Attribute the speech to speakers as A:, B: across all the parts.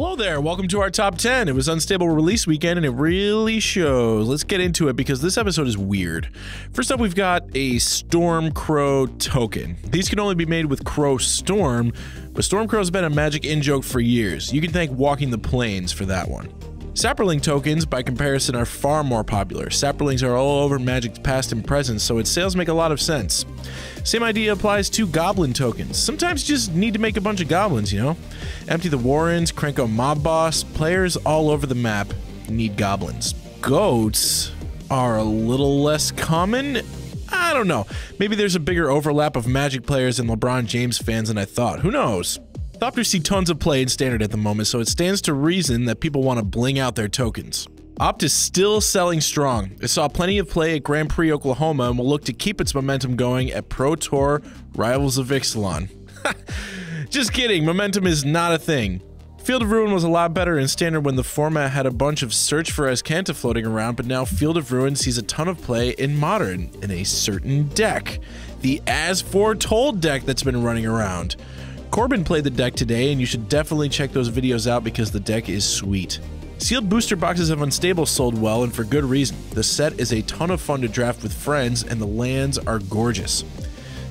A: Hello there, welcome to our top 10. It was Unstable Release Weekend and it really shows. Let's get into it because this episode is weird. First up, we've got a Storm Crow token. These can only be made with Crow Storm, but Storm Crow's been a magic in joke for years. You can thank Walking the Planes for that one. Saproling tokens, by comparison, are far more popular. Saprolings are all over Magic's past and present, so its sales make a lot of sense. Same idea applies to Goblin tokens. Sometimes you just need to make a bunch of goblins, you know? Empty the Warrens, Krenko, Mob Boss, players all over the map need goblins. Goats are a little less common. I don't know. Maybe there's a bigger overlap of Magic players and LeBron James fans than I thought. Who knows? Thopters see tons of play in standard at the moment, so it stands to reason that people want to bling out their tokens. Opt is still selling strong. It saw plenty of play at Grand Prix Oklahoma and will look to keep its momentum going at Pro Tour Rivals of Ixalan. Just kidding, momentum is not a thing. Field of Ruin was a lot better in Standard when the format had a bunch of Search for Azcanta floating around, but now Field of Ruin sees a ton of play in Modern in a certain deck. The As Foretold deck that's been running around. Corbin played the deck today, and you should definitely check those videos out because the deck is sweet. Sealed booster boxes of Unstable sold well, and for good reason. The set is a ton of fun to draft with friends, and the lands are gorgeous.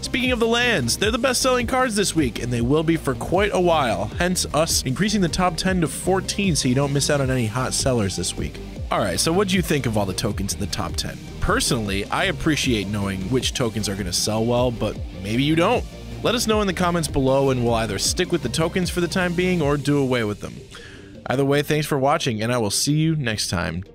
A: Speaking of the lands, they're the best selling cards this week, and they will be for quite a while, hence us increasing the top 10 to 14 so you don't miss out on any hot sellers this week. Alright, so what do you think of all the tokens in the top 10? Personally, I appreciate knowing which tokens are going to sell well, but maybe you don't. Let us know in the comments below and we'll either stick with the tokens for the time being or do away with them. Either way, thanks for watching and I will see you next time.